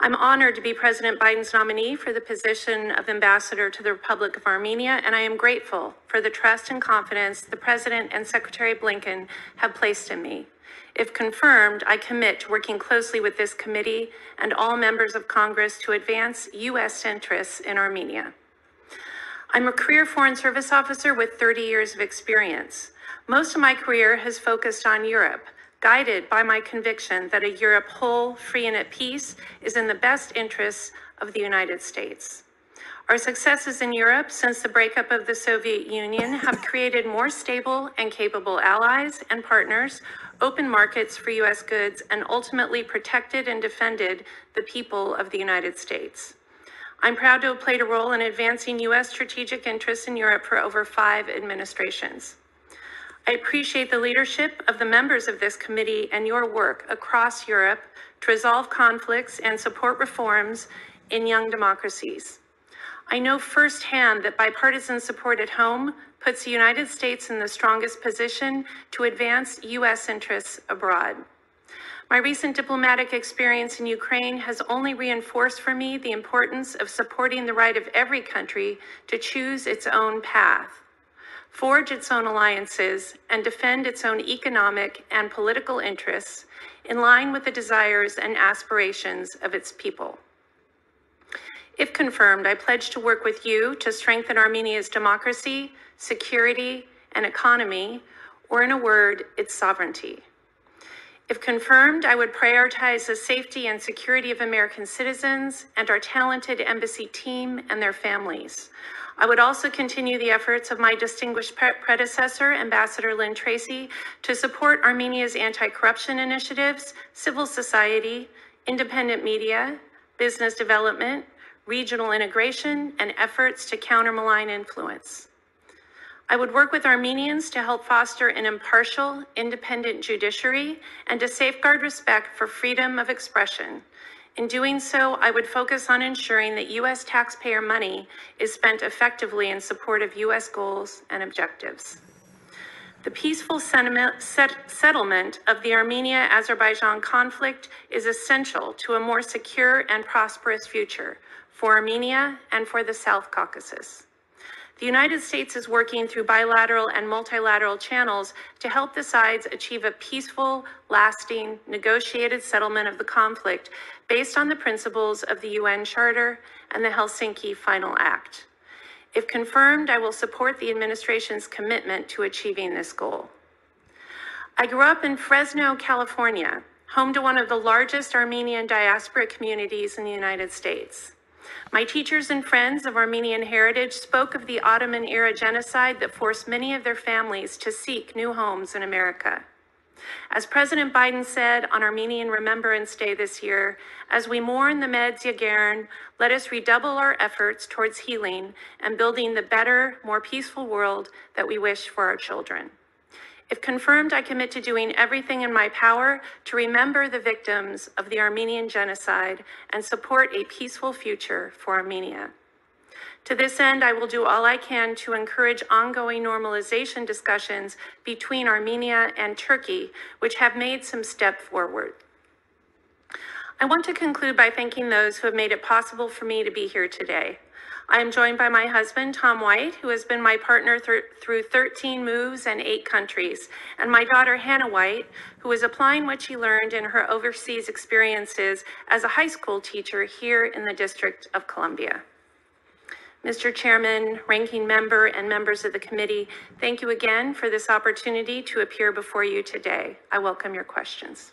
I'm honored to be President Biden's nominee for the position of Ambassador to the Republic of Armenia, and I am grateful for the trust and confidence the President and Secretary Blinken have placed in me. If confirmed, I commit to working closely with this committee and all members of Congress to advance U.S. interests in Armenia. I'm a career Foreign Service officer with 30 years of experience. Most of my career has focused on Europe, guided by my conviction that a Europe whole, free, and at peace is in the best interests of the United States. Our successes in Europe since the breakup of the Soviet Union have created more stable and capable allies and partners, open markets for U.S. goods, and ultimately protected and defended the people of the United States. I'm proud to have played a role in advancing U.S. strategic interests in Europe for over five administrations. I appreciate the leadership of the members of this committee and your work across Europe to resolve conflicts and support reforms in young democracies. I know firsthand that bipartisan support at home puts the United States in the strongest position to advance U.S. interests abroad. My recent diplomatic experience in Ukraine has only reinforced for me the importance of supporting the right of every country to choose its own path, forge its own alliances, and defend its own economic and political interests in line with the desires and aspirations of its people. If confirmed, I pledge to work with you to strengthen Armenia's democracy, security, and economy, or in a word, its sovereignty. If confirmed, I would prioritize the safety and security of American citizens and our talented embassy team and their families. I would also continue the efforts of my distinguished pre- predecessor, Ambassador Lynn Tracy, to support Armenia's anti corruption initiatives, civil society, independent media, business development, regional integration, and efforts to counter malign influence. I would work with Armenians to help foster an impartial, independent judiciary and to safeguard respect for freedom of expression. In doing so, I would focus on ensuring that U.S. taxpayer money is spent effectively in support of U.S. goals and objectives. The peaceful set, settlement of the Armenia Azerbaijan conflict is essential to a more secure and prosperous future for Armenia and for the South Caucasus. The United States is working through bilateral and multilateral channels to help the sides achieve a peaceful, lasting, negotiated settlement of the conflict based on the principles of the UN Charter and the Helsinki Final Act. If confirmed, I will support the administration's commitment to achieving this goal. I grew up in Fresno, California, home to one of the largest Armenian diaspora communities in the United States. My teachers and friends of Armenian heritage spoke of the Ottoman era genocide that forced many of their families to seek new homes in America. As President Biden said on Armenian Remembrance Day this year, as we mourn the Meds Yeghern, let us redouble our efforts towards healing and building the better, more peaceful world that we wish for our children. If confirmed, I commit to doing everything in my power to remember the victims of the Armenian genocide and support a peaceful future for Armenia. To this end, I will do all I can to encourage ongoing normalization discussions between Armenia and Turkey, which have made some step forward. I want to conclude by thanking those who have made it possible for me to be here today. I am joined by my husband, Tom White, who has been my partner th- through 13 moves and eight countries, and my daughter, Hannah White, who is applying what she learned in her overseas experiences as a high school teacher here in the District of Columbia. Mr. Chairman, Ranking Member, and members of the committee, thank you again for this opportunity to appear before you today. I welcome your questions.